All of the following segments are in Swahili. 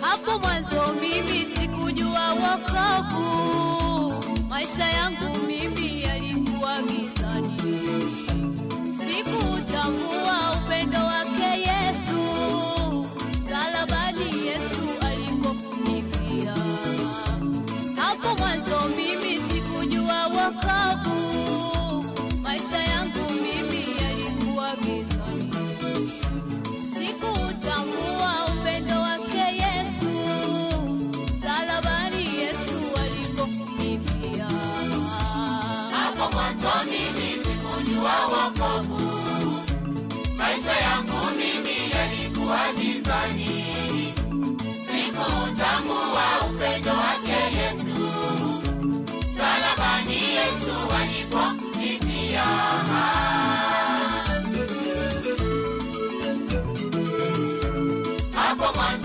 Hapo mwanzo mimi sikujua wokovu, maisha yangu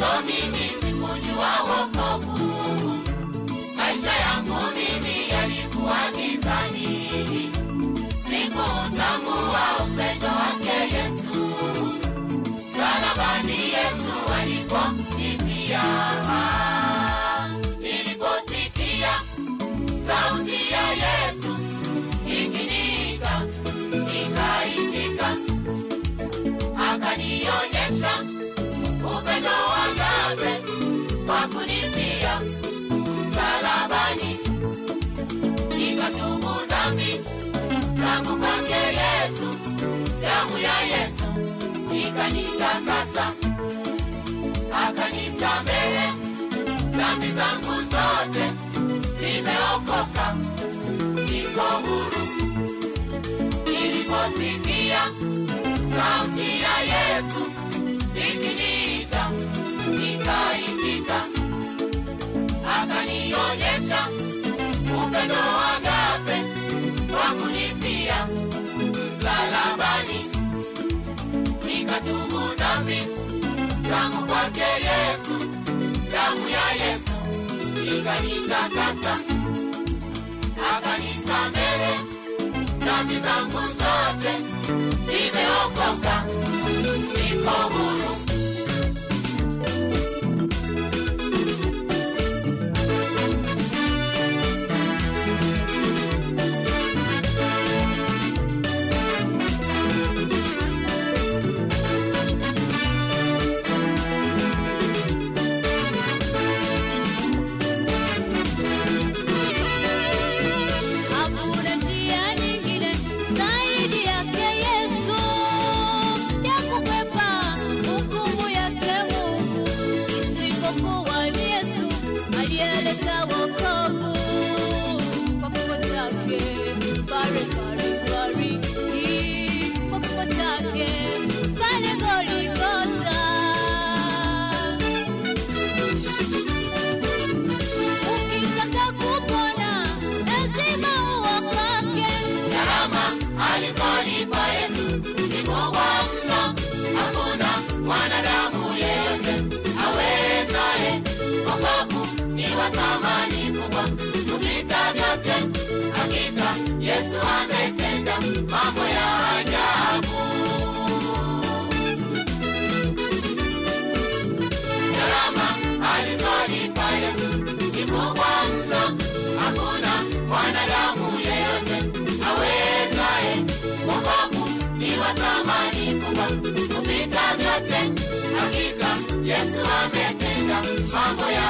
Domini. akanitakasa akanisamehe. Dhambi zangu zote nimeokoka. Niko huru. Niliposikia sauti ya yesu ikiniita nikaitika. Akanionyesha upendo Nimedumu dhambi, damu kwake Yesu, damu ya Yesu. Ikanitakasa, akanisamehe. Dhambi zangu zote, nimeokoka, niko huru. mwanadamu yeyote awezaye, wokovu ni wa kubwa kupita vyote. Hakika Yesu ametenda mambo ya ajabu. Gharama alizolipa Yesu ni kubwa mno, hakuna mwanadamu mambo ya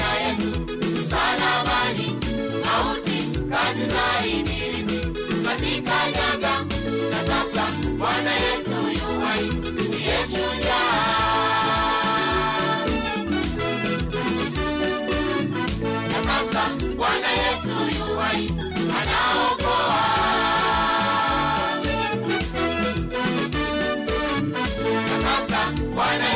Bwana